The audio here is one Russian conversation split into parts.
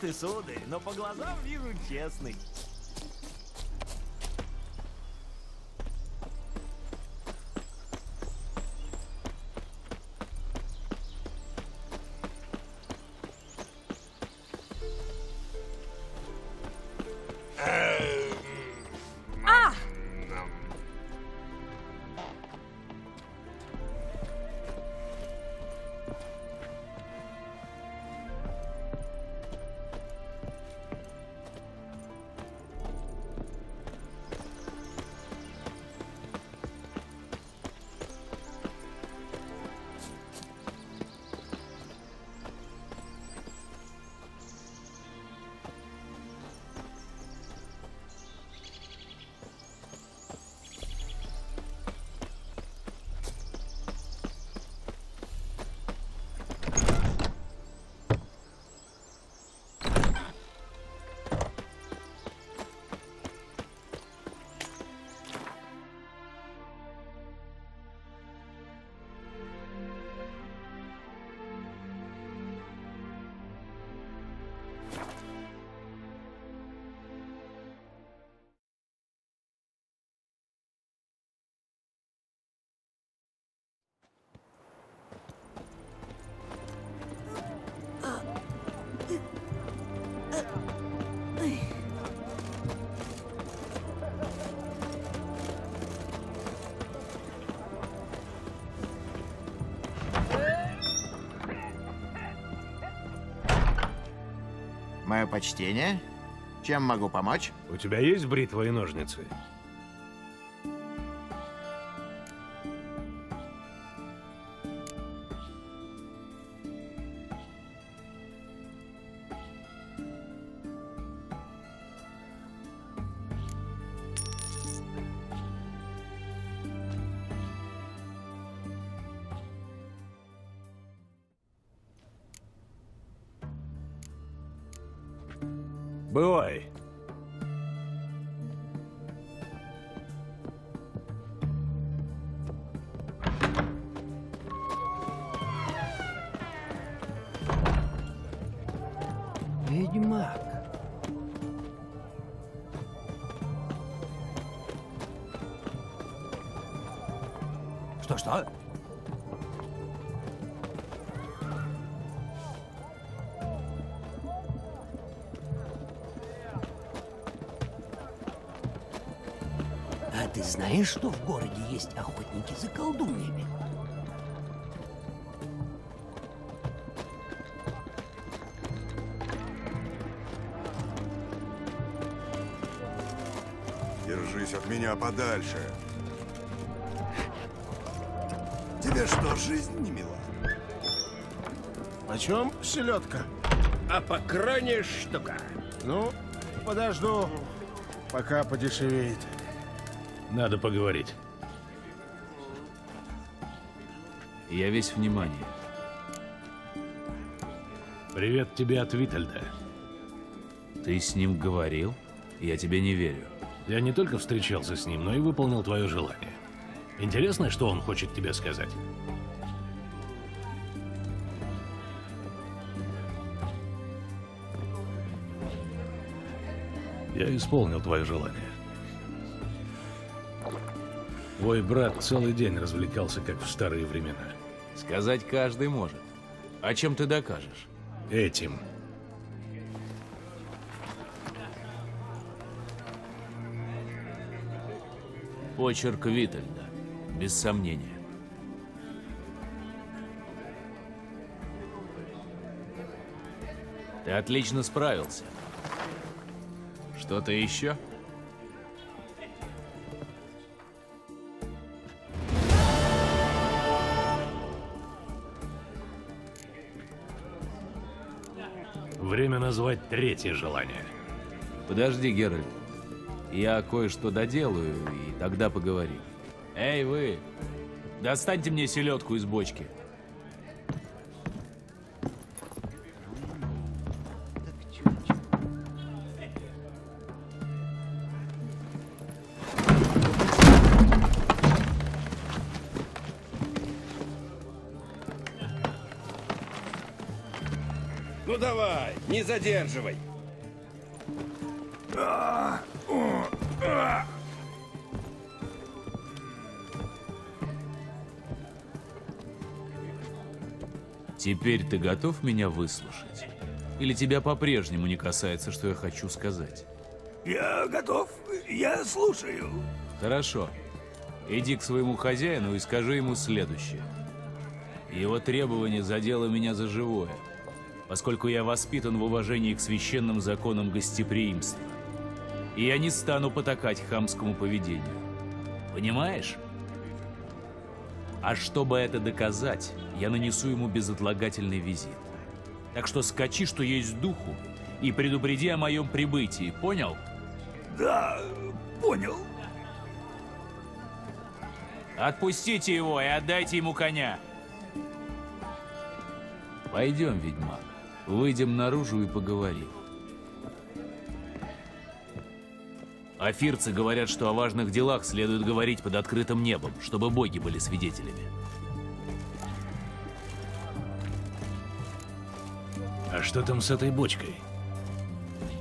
ты, сударь, но по глазам вижу честный. Мое почтение. Чем могу помочь? У тебя есть бритва и ножницы? Бывай. Ведьмак. Что-что? Знаешь, что в городе есть охотники за колдуньями? Держись от меня подальше. Тебе что, жизнь не мила? Почем селедка? А по крайней штука. Ну, подожду, пока подешевеет. Надо поговорить. Я весь внимание. Привет тебе от Витальда. Ты с ним говорил? Я тебе не верю. Я не только встречался с ним, но и выполнил твое желание. Интересно, что он хочет тебе сказать? Я исполнил твое желание. Твой брат целый день развлекался, как в старые времена. Сказать каждый может. А чем ты докажешь? Этим. Почерк Витальда. Без сомнения. Ты отлично справился. Что-то еще? Назвать третье желание. Подожди, Геральт. Я кое-что доделаю, и тогда поговорим. Эй, вы! Достаньте мне селедку из бочки. Задерживай. Теперь ты готов меня выслушать? Или тебя по-прежнему не касается, что я хочу сказать? Я готов. Я слушаю. Хорошо. Иди к своему хозяину и скажи ему следующее. Его требование задело меня за живое, поскольку я воспитан в уважении к священным законам гостеприимства. И я не стану потакать хамскому поведению. Понимаешь? А чтобы это доказать, я нанесу ему безотлагательный визит. Так что скачи, что есть духу, и предупреди о моем прибытии, понял? Да, понял. Отпустите его и отдайте ему коня. Пойдем, ведьмак. Выйдем наружу и поговорим. Афирцы говорят, что о важных делах следует говорить под открытым небом, чтобы боги были свидетелями. А что там с этой бочкой?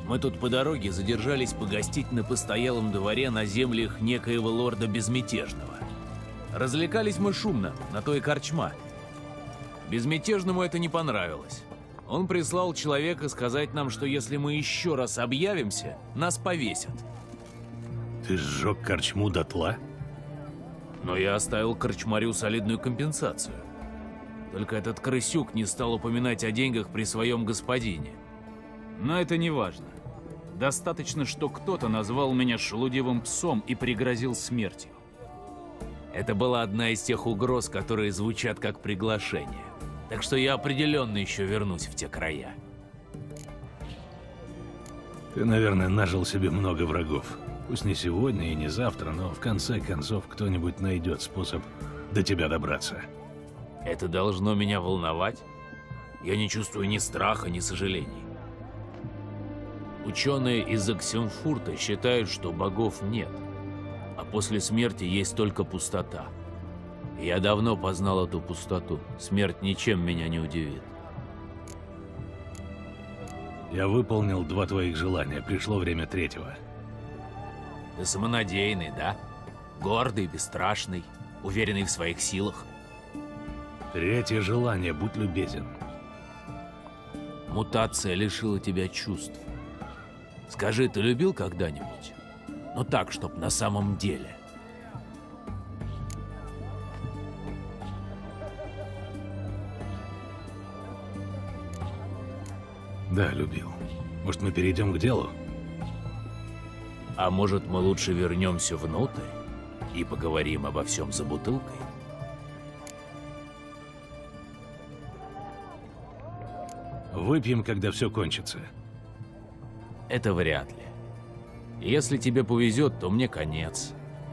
Мы тут по дороге задержались погостить на постоялом дворе на землях некоего лорда Безмятежного. Развлекались мы шумно, на той корчма. Безмятежному это не понравилось. Он прислал человека сказать нам, что если мы еще раз объявимся, нас повесят. Ты сжег корчму дотла? Но я оставил корчмарю солидную компенсацию. Только этот крысюк не стал упоминать о деньгах при своем господине. Но это не важно. Достаточно, что кто-то назвал меня шелудивым псом и пригрозил смертью. Это была одна из тех угроз, которые звучат как приглашение. Так что я определенно еще вернусь в те края. Ты, наверное, нажил себе много врагов. Пусть не сегодня и не завтра, но в конце концов кто-нибудь найдет способ до тебя добраться. Это должно меня волновать? Я не чувствую ни страха, ни сожалений. Ученые из Оксенфурта считают, что богов нет, а после смерти есть только пустота. Я давно познал эту пустоту. Смерть ничем меня не удивит. Я выполнил два твоих желания, пришло время третьего. Ты самонадеянный, да? Гордый, бесстрашный, уверенный в своих силах. Третье желание, будь любезен. Мутация лишила тебя чувств. Скажи, ты любил когда-нибудь? Ну так, чтоб на самом деле. Да, любил. Может, мы перейдем к делу? А может, мы лучше вернемся внутрь и поговорим обо всем за бутылкой? Выпьем, когда все кончится. Это вряд ли. Если тебе повезет, то мне конец.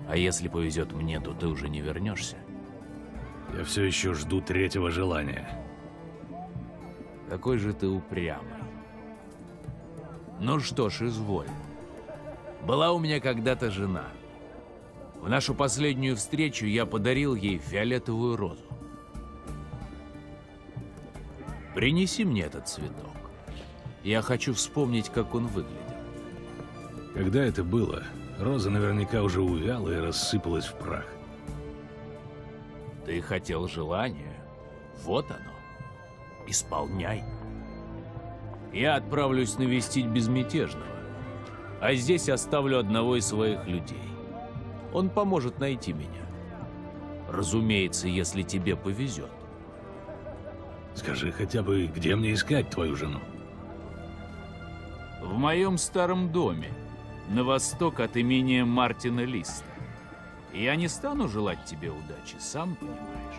А если повезет мне, то ты уже не вернешься. Я все еще жду третьего желания. Какой же ты упрямый. Ну что ж, изволь. Была у меня когда-то жена. В нашу последнюю встречу я подарил ей фиолетовую розу. Принеси мне этот цветок. Я хочу вспомнить, как он выглядел. Когда это было, роза наверняка уже увяла и рассыпалась в прах. Ты хотел желания. Вот оно. Исполняй. Я отправлюсь навестить безмятежного. А здесь оставлю одного из своих людей. Он поможет найти меня. Разумеется, если тебе повезет. Скажи хотя бы, где мне искать твою жену? В моем старом доме, на восток от имения Мартина Листа. Я не стану желать тебе удачи, сам понимаешь.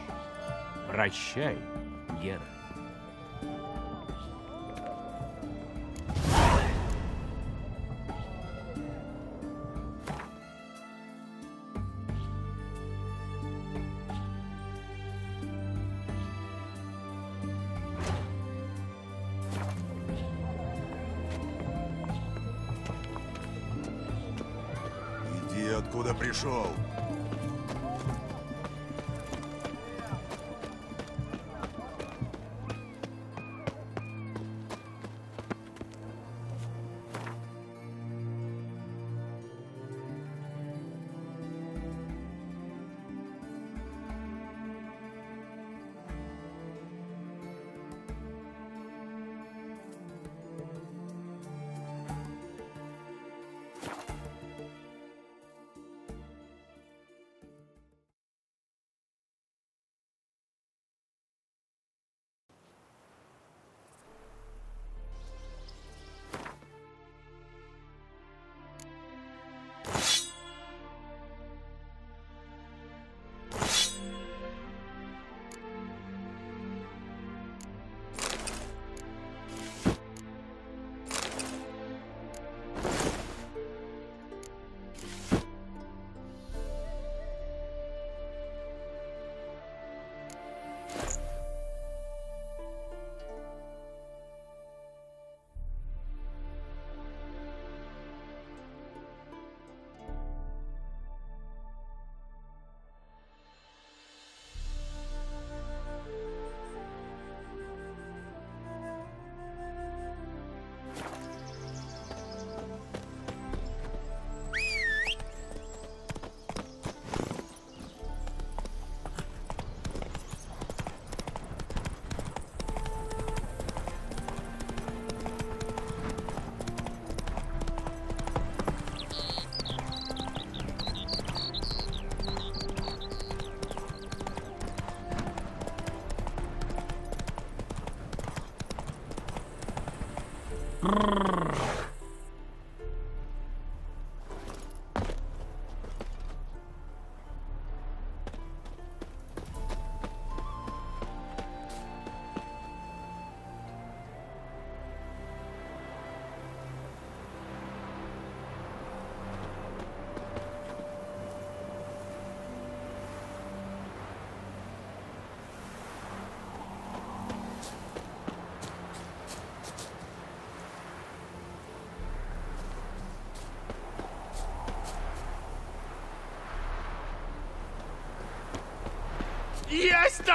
Прощай, Гера.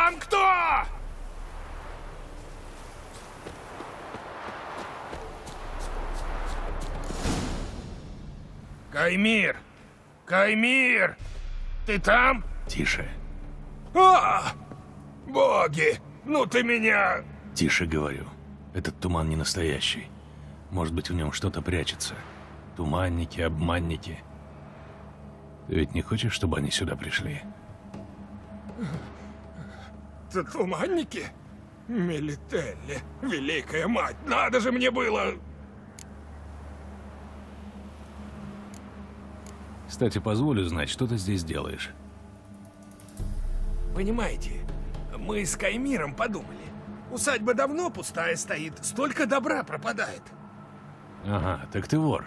Там кто? Каймир! Каймир! Ты там? Тише, А! Боги! Ну ты меня... тише говорю. Этот туман не настоящий. Может быть, в нем что-то прячется. Туманники, обманники. Ты ведь не хочешь, чтобы они сюда пришли? Т- Туманники? Мелителли, великая мать, надо же мне было... Кстати, позволю знать, что ты здесь делаешь. Понимаете, мы с Каймиром подумали. Усадьба давно пустая стоит, столько добра пропадает. Ага, так ты вор.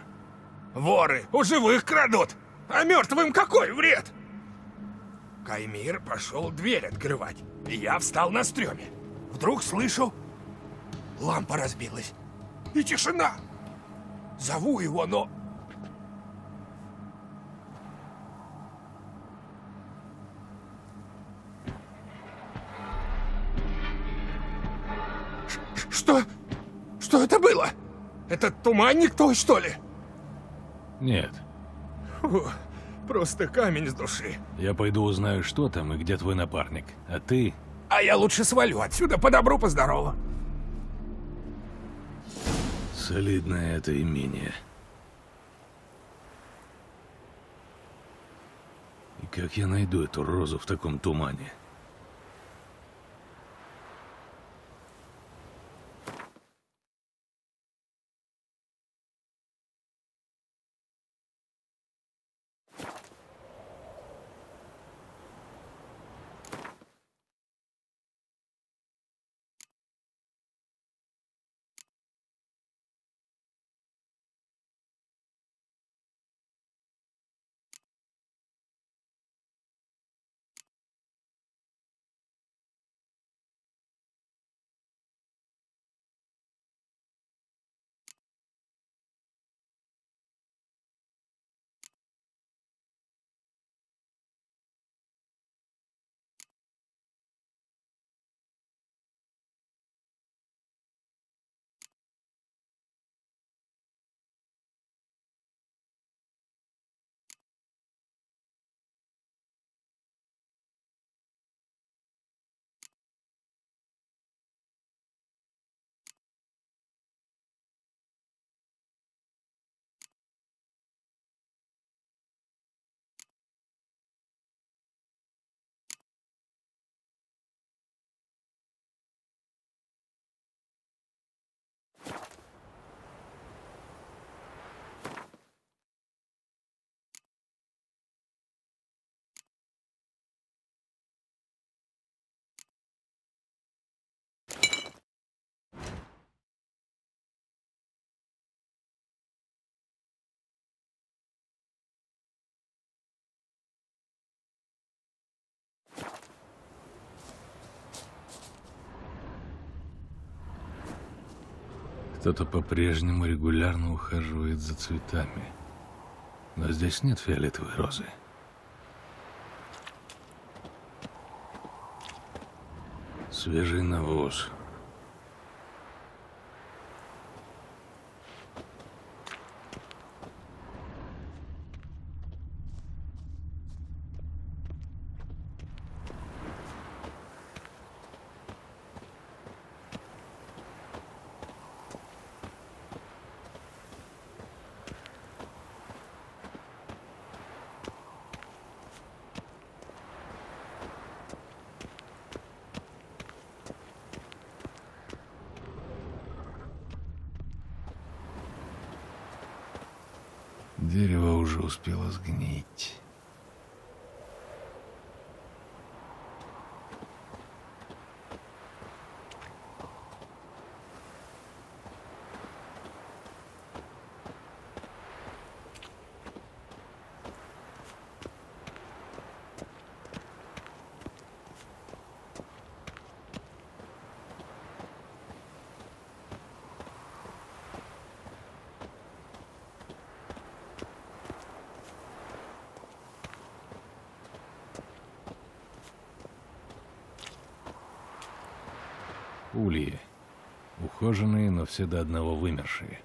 Воры у живых крадут, а мертвым какой вред? Каймир пошел дверь открывать, я встал на стреме. Вдруг слышу, лампа разбилась, и тишина. Зову его, но... Ш- ш- Что? Что это было? Это туманник твой, что ли? Нет, Фу, просто камень с души. я пойду узнаю, что там и где твой напарник. А ты... А я лучше свалю отсюда по добру, по здорову. Солидное это имение. И как я найду эту розу в таком тумане? Кто-то по-прежнему регулярно ухаживает за цветами. Но здесь нет фиолетовой розы. Свежий навоз. Ухоженные, но все до одного вымершие.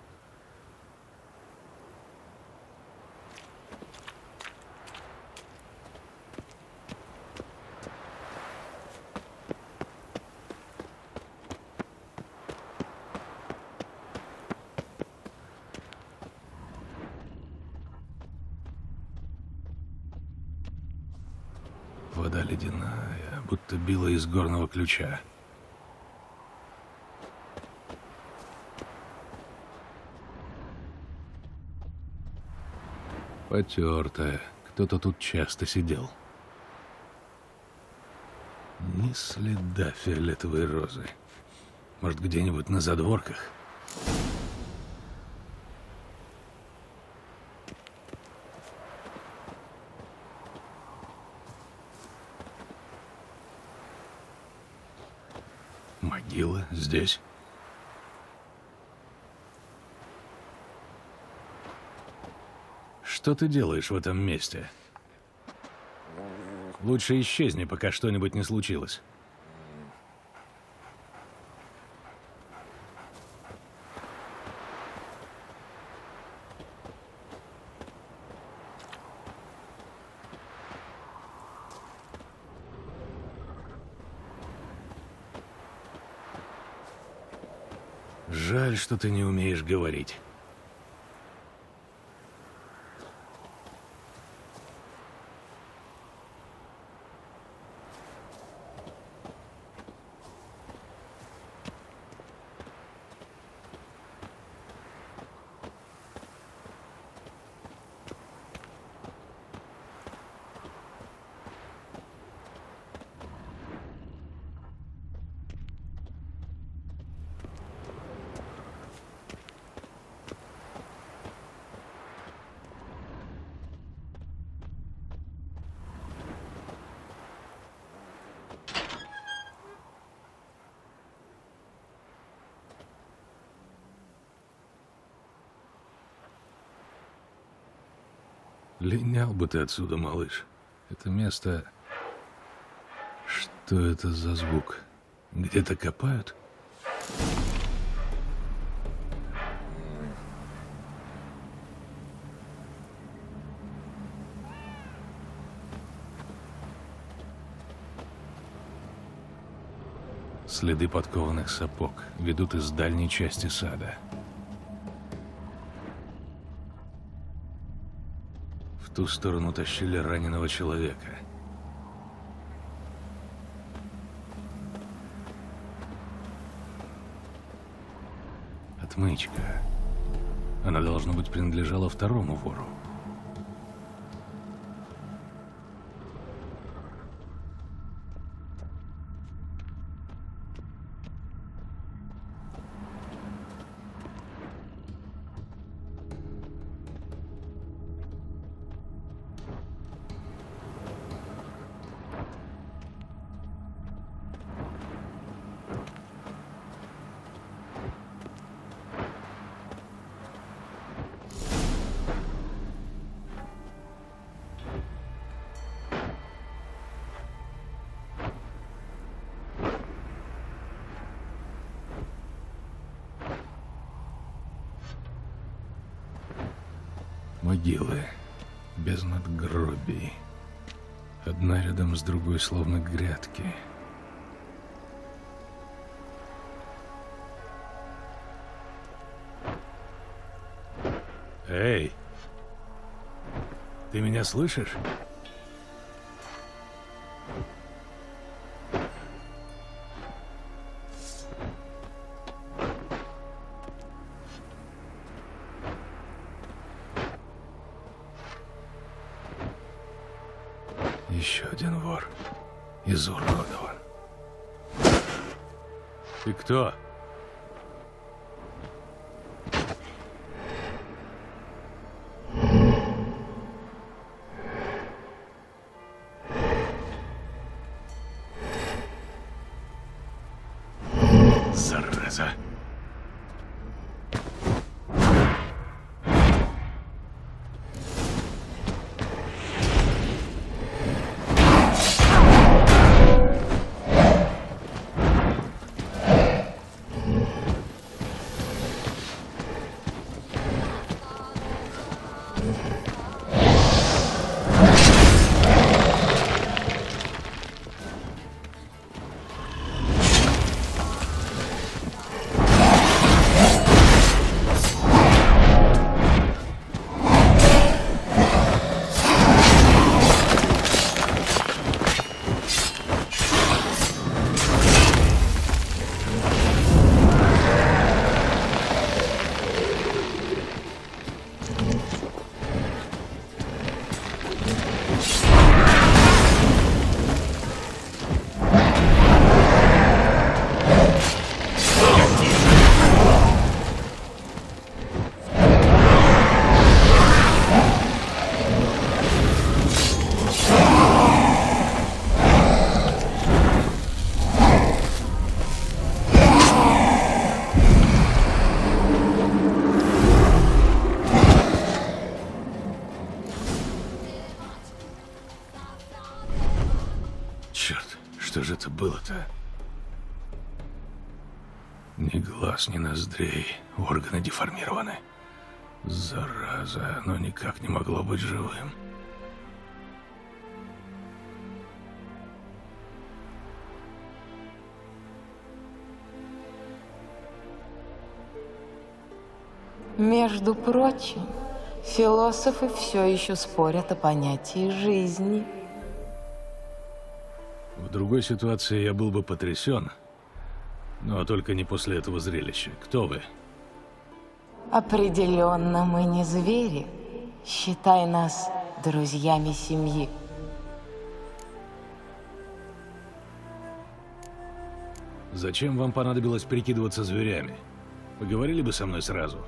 Вода ледяная, будто била из горного ключа. Потертая. Кто-то тут часто сидел. Ни следа фиолетовой розы. Может, где-нибудь на задворках? Могила здесь? Что ты делаешь в этом месте? Лучше исчезни, пока что-нибудь не случилось. Жаль, что ты не умеешь говорить. Линял бы ты отсюда, малыш. Это место... Что это за звук? Где-то копают? Следы подкованных сапог ведут из дальней части сада. Ту сторону тащили раненого человека. Отмычка. Она, должно быть, принадлежала второму вору. Могилы без надгробий. Одна рядом с другой, словно грядки. Эй! Ты меня слышишь? Кто? Оно никак не могло быть живым. Между прочим, философы все еще спорят о понятии жизни. В другой ситуации я был бы потрясен, но только не после этого зрелища. Кто вы? Определенно мы не звери. Считай нас друзьями семьи. Зачем вам понадобилось прикидываться зверями? Поговорили бы со мной сразу.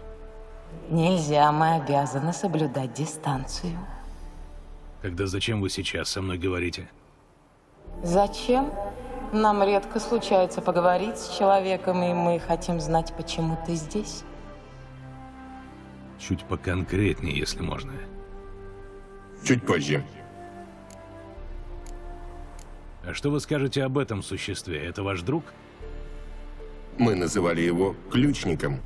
Нельзя, мы обязаны соблюдать дистанцию. Тогда зачем вы сейчас со мной говорите? Зачем? Нам редко случается поговорить с человеком, и мы хотим знать, почему ты здесь. Чуть поконкретнее, если можно. Чуть позже. А что вы скажете об этом существе? Это ваш друг? Мы называли его ключником.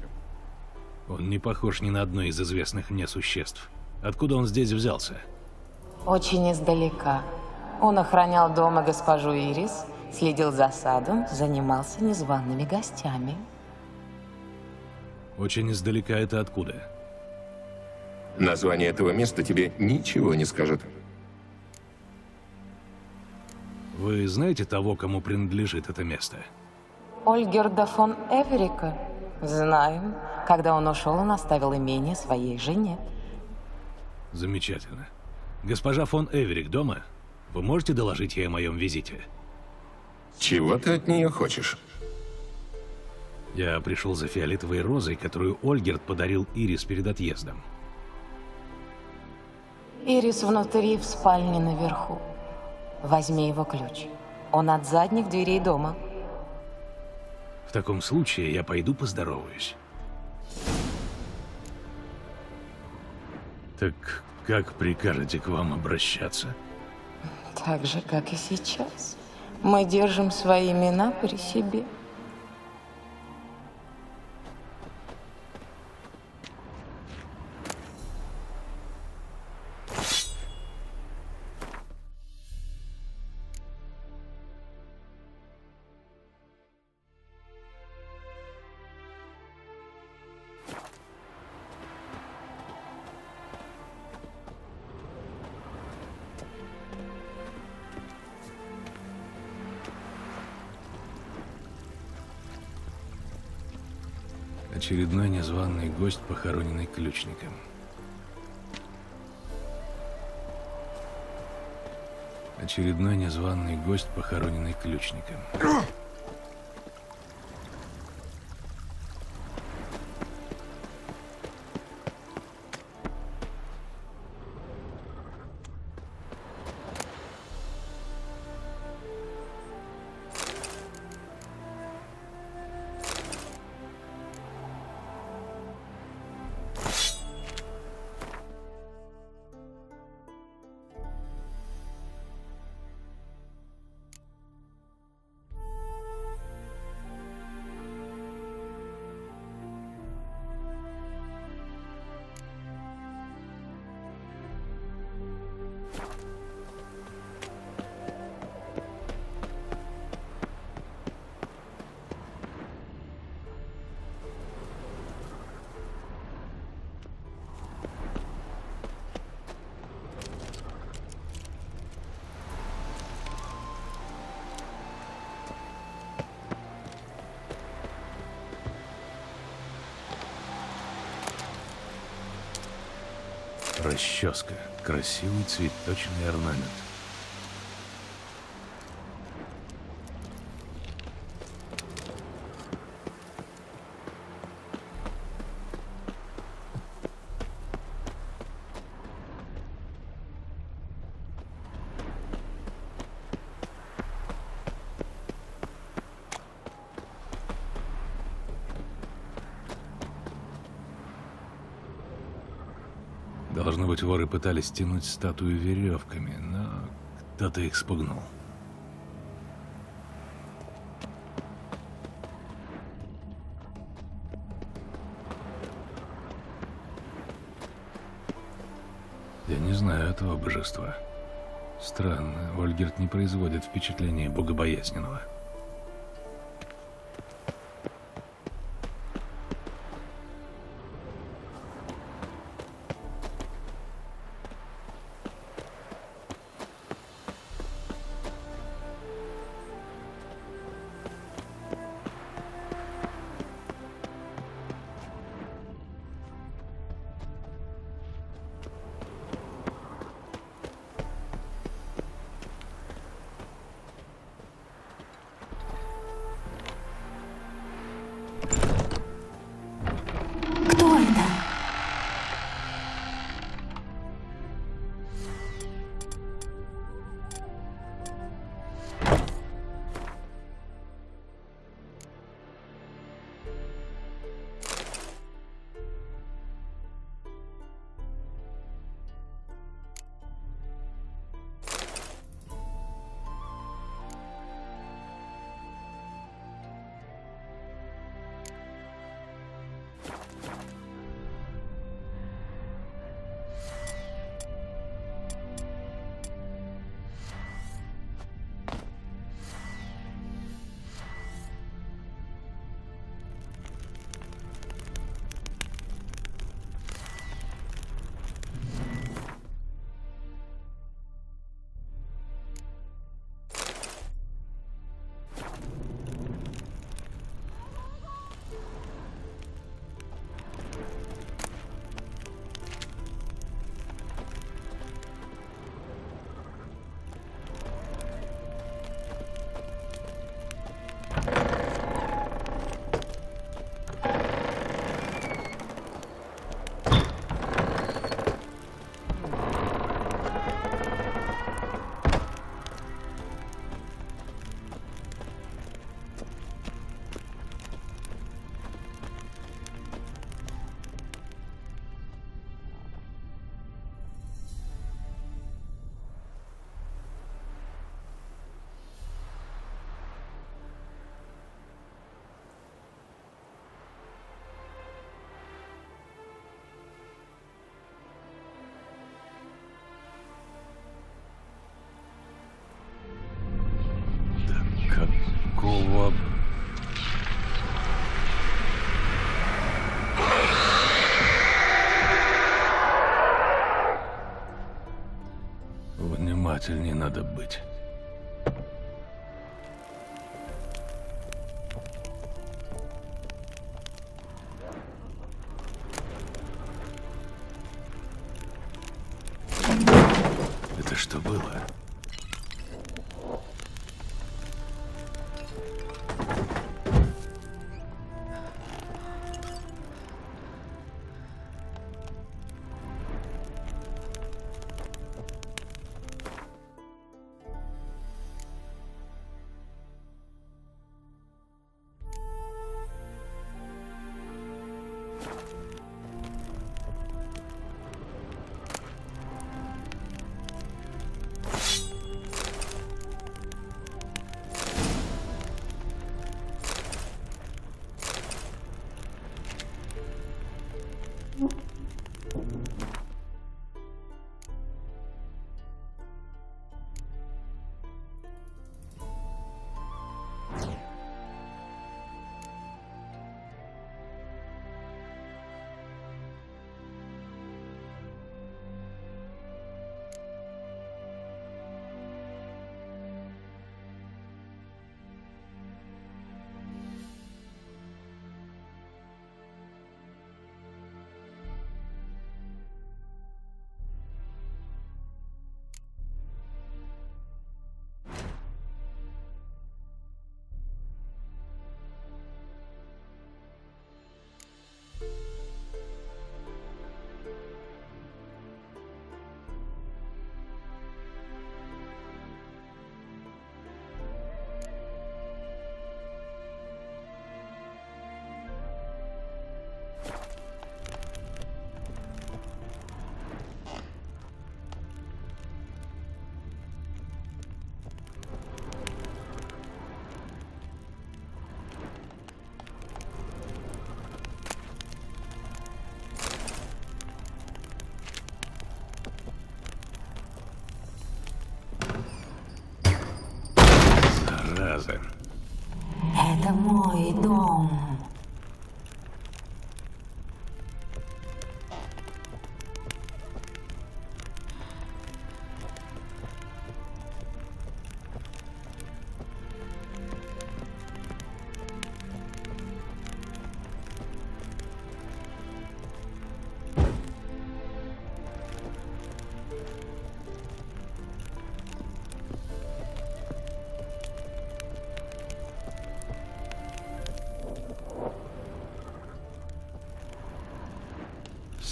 Он не похож ни на одно из известных мне существ. Откуда он здесь взялся? Очень издалека. Он охранял дома госпожу Ирис, следил за садом, занимался незваными гостями. Очень издалека это откуда? Название этого места тебе ничего не скажет. Вы знаете того, кому принадлежит это место? Ольгерда фон Эверика. Знаем. Когда он ушел, он оставил имение своей жене. Замечательно. Госпожа фон Эверик дома? Вы можете доложить ей о моем визите? Чего ты от нее хочешь? Я пришел за фиолетовой розой, которую Ольгерт подарил Ирис перед отъездом. Ирис внутри, в спальне наверху. Возьми его ключ. Он от задних дверей дома. В таком случае я пойду поздороваюсь. Так как прикажете к вам обращаться? Так же, как и сейчас. Мы держим свои имена при себе. Очередной незваный гость, похороненный ключником. Очередной незваный гость, похороненный ключником. Расческа. Красивый цветочный орнамент. Должно быть, воры пытались тянуть статую веревками, но кто-то их спугнул. Я не знаю этого божества. Странно, Ольгерт не производит впечатления богобоязненного. Какого... Внимательнее надо быть. Это что было? 移动。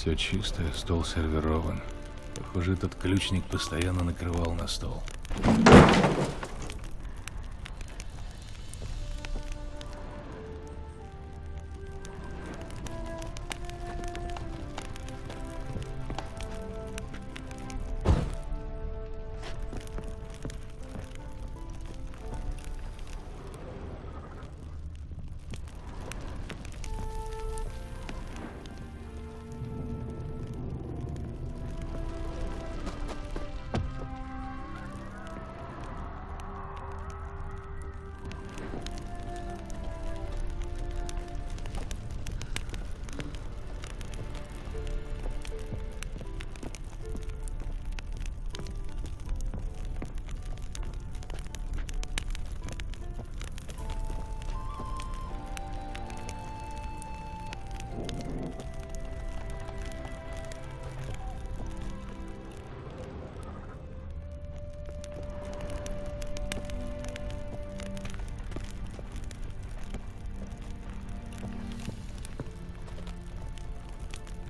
Все чисто, стол сервирован. Похоже, этот ключник постоянно накрывал на стол.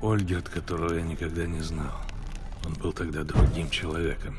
Ольгерт, которого я никогда не знал. Он был тогда другим человеком.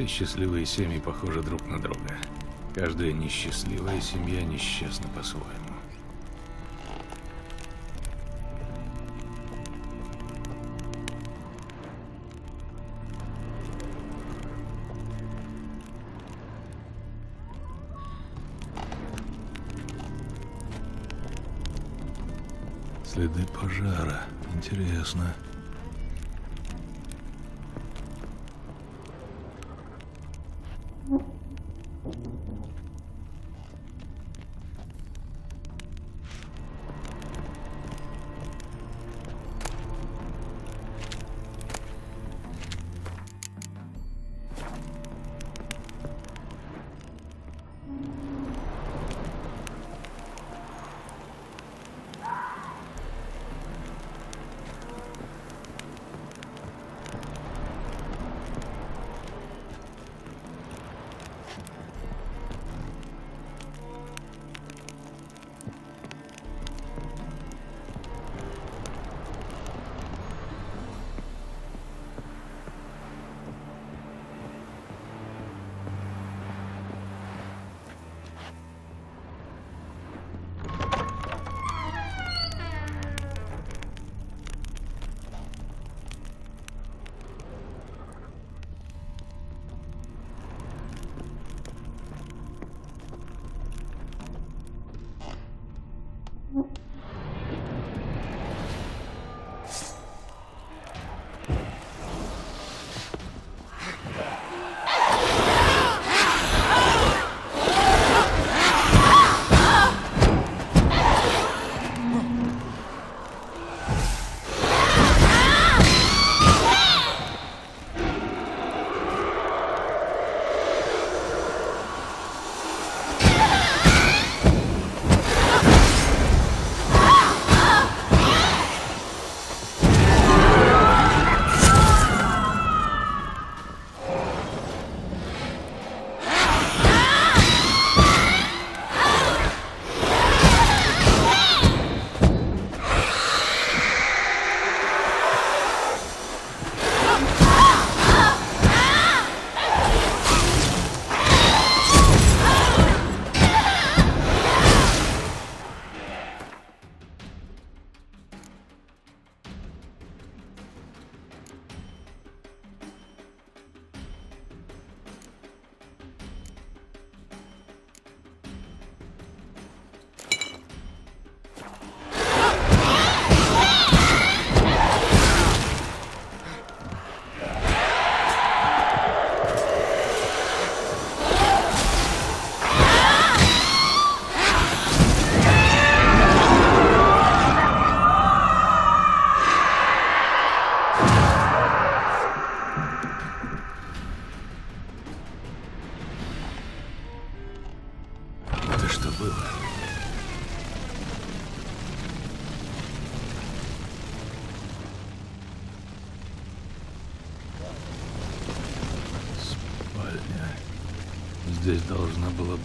Все счастливые семьи похожи друг на друга. Каждая несчастливая семья несчастна по-своему. Следы пожара. Интересно.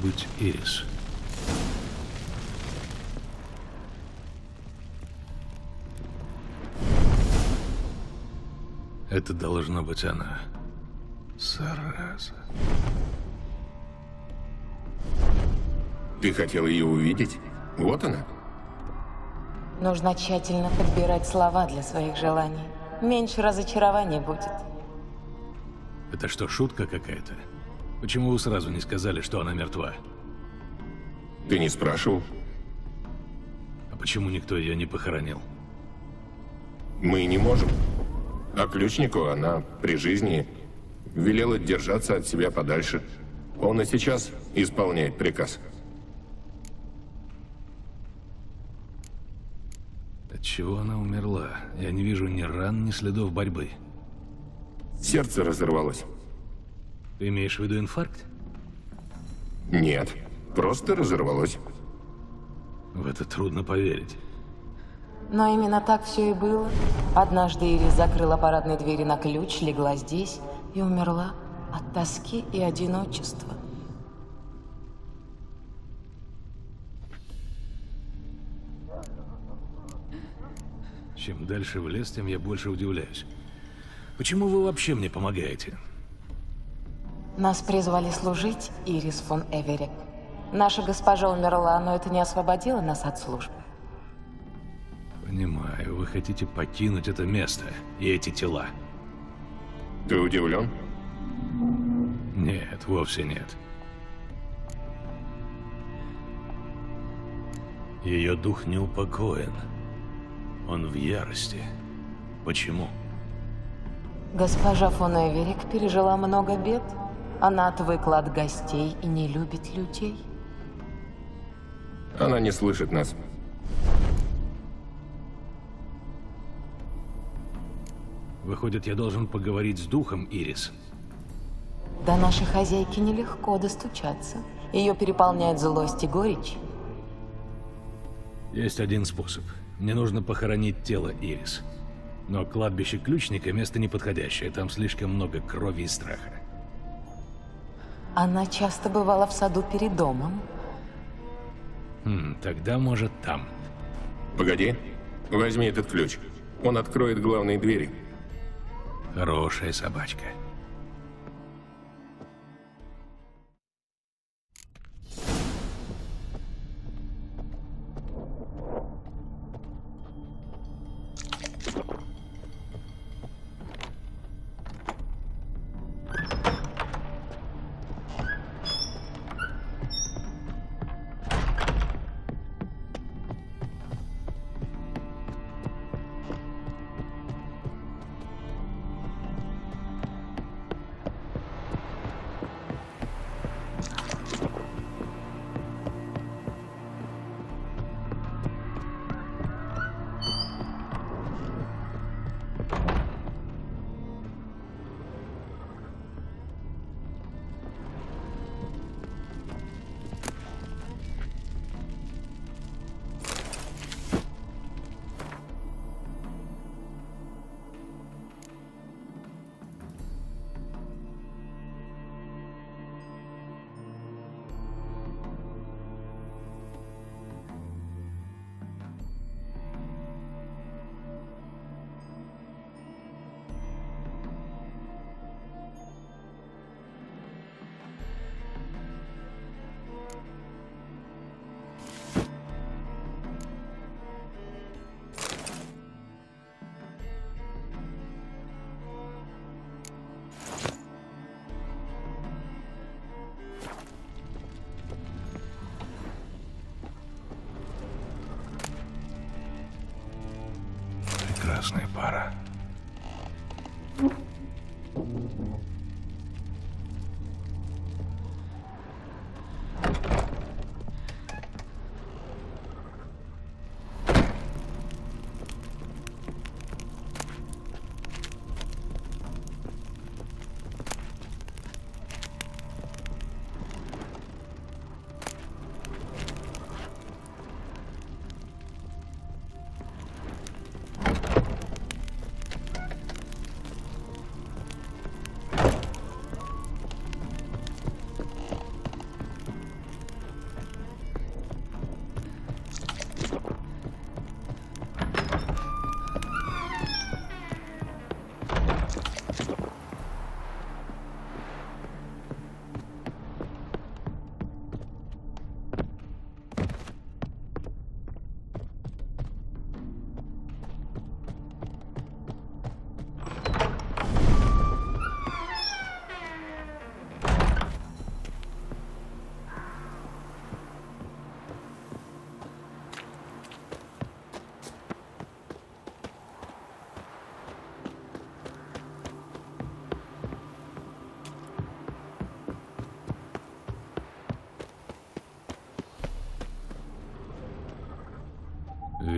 Быть Ирис. Это должна быть она. Зараза. Ты хотел ее увидеть? Вот она. Нужно тщательно подбирать слова для своих желаний. Меньше разочарований будет. Это что, шутка какая-то? Почему вы сразу не сказали, что она мертва? Ты не спрашивал? А почему никто ее не похоронил? Мы не можем. А ключнику она при жизни велела держаться от себя подальше. Он и сейчас исполняет приказ. От чего она умерла? Я не вижу ни ран, ни следов борьбы. Сердце разорвалось. Ты имеешь в виду инфаркт? Нет, просто разорвалось. В это трудно поверить. Но именно так все и было. Однажды Ирис закрыла парадные двери на ключ, легла здесь и умерла от тоски и одиночества. Чем дальше в лес, тем я больше удивляюсь. Почему вы вообще мне помогаете? Нас призвали служить, Ирис фон Эверик. Наша госпожа умерла, но это не освободило нас от службы. Понимаю, вы хотите покинуть это место и эти тела. Ты удивлен? Нет, вовсе нет. Ее дух не упокоен. Он в ярости. Почему? Госпожа фон Эверик пережила много бед. Она отвыкла от гостей и не любит людей. Она не слышит нас. Выходит, я должен поговорить с духом, Ирис. До нашей хозяйки нелегко достучаться. Ее переполняет злость и горечь. Есть один способ. Мне нужно похоронить тело Ирис. Но кладбище ключника место неподходящее. Там слишком много крови и страха. Она часто бывала в саду перед домом. Хм, тогда, может, там. Погоди. Возьми этот ключ. Он откроет главные двери. Хорошая собачка.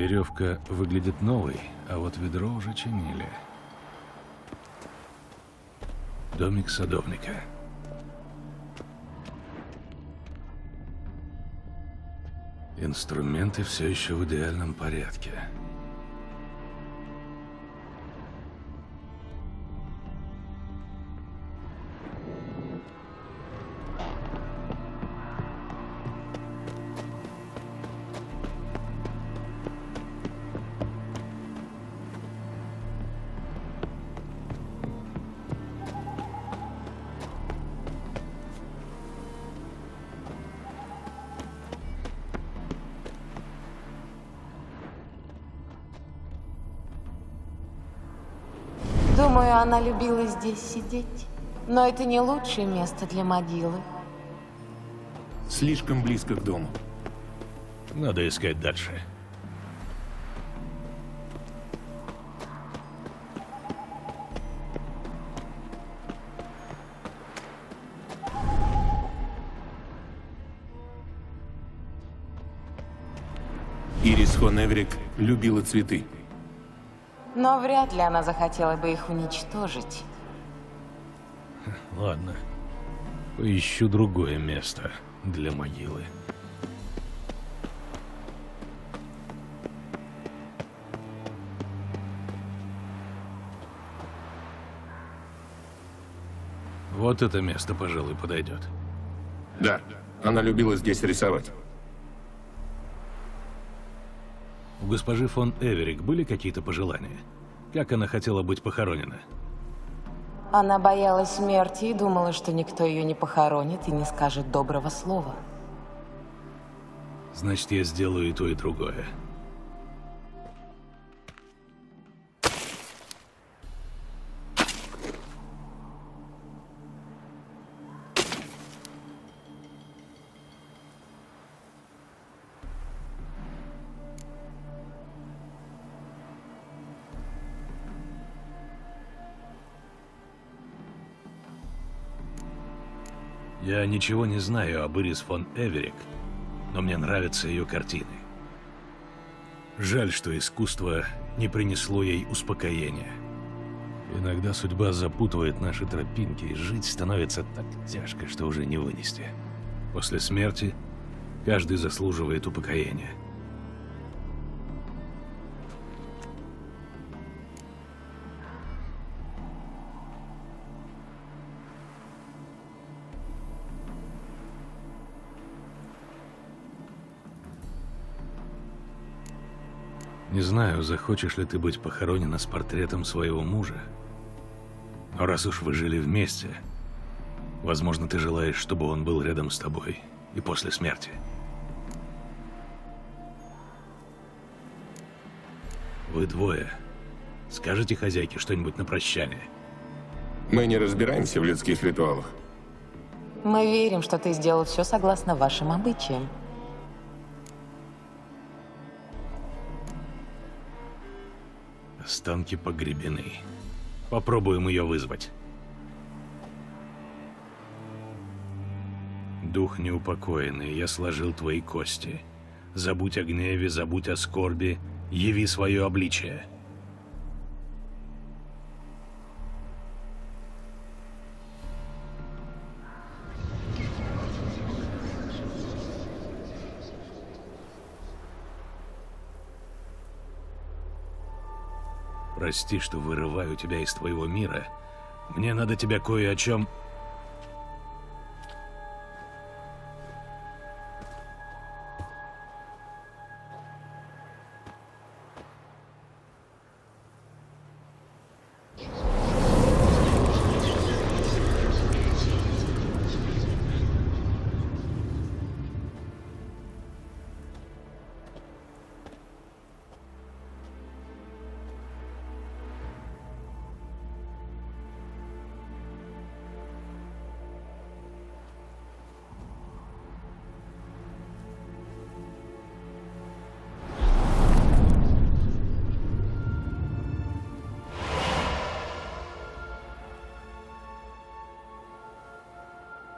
Веревка выглядит новой, а вот ведро уже чинили. Домик садовника. Инструменты все еще в идеальном порядке. Думаю, она любила здесь сидеть. Но это не лучшее место для могилы. Слишком близко к дому. Надо искать дальше. Ирис фон Эврик любила цветы. Но вряд ли она захотела бы их уничтожить. Ладно. Поищу другое место для могилы. Вот это место, пожалуй, подойдет. Да, она любила здесь рисовать. У госпожи фон Эверик были какие-то пожелания? Как она хотела быть похоронена? Она боялась смерти и думала, что никто ее не похоронит и не скажет доброго слова. Значит, я сделаю и то, и другое. Ничего не знаю об Ирис фон Эверик, но мне нравятся ее картины. Жаль, что искусство не принесло ей успокоения. Иногда судьба запутывает наши тропинки, и жить становится так тяжко, что уже не вынести. После смерти каждый заслуживает упокоения. Не знаю, захочешь ли ты быть похоронена с портретом своего мужа. Но раз уж вы жили вместе, возможно, ты желаешь, чтобы он был рядом с тобой и после смерти. Вы двое. Скажите хозяйке что-нибудь на прощание. Мы не разбираемся в людских ритуалах. Мы верим, что ты сделал все согласно вашим обычаям. Останки погребены. Попробуем ее вызвать. Дух неупокоенный, я сложил твои кости. Забудь о гневе, забудь о скорби, яви свое обличие. Прости, что вырываю тебя из твоего мира. Мне надо тебя кое о чем...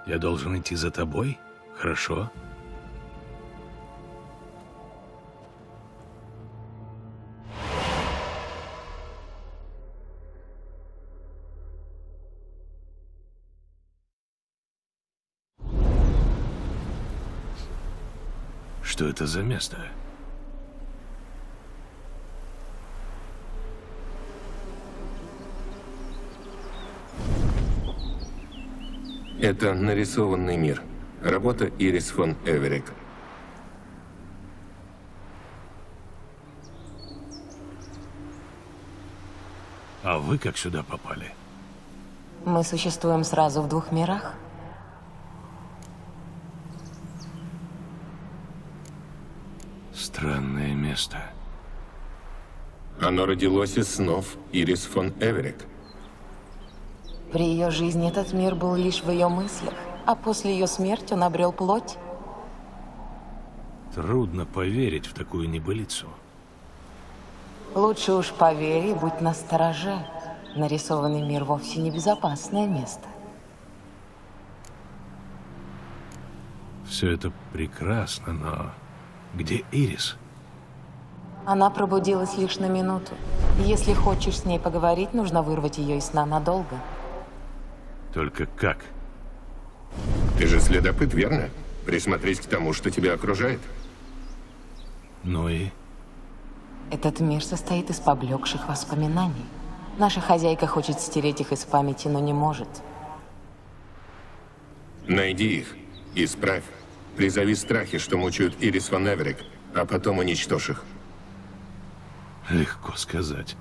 Я должен идти за тобой? Хорошо. Что это за место? Это нарисованный мир. Работа Ирис фон Эверик. А вы как сюда попали? Мы существуем сразу в двух мирах. Странное место. Оно родилось из снов Ирис фон Эверик. При ее жизни этот мир был лишь в ее мыслях, а после ее смерти он обрел плоть. Трудно поверить в такую небылицу. Лучше уж поверь и будь настороже. Нарисованный мир вовсе не безопасное место. Все это прекрасно, но где Ирис? Она пробудилась лишь на минуту. Если хочешь с ней поговорить, нужно вырвать ее из сна надолго. Только как? Ты же следопыт, верно? Присмотрись к тому, что тебя окружает. Ну и? Этот мир состоит из поблекших воспоминаний. Наша хозяйка хочет стереть их из памяти, но не может. Найди их, исправь. Призови страхи, что мучают Ирис фон Эверик, а потом уничтожь их. Легко сказать.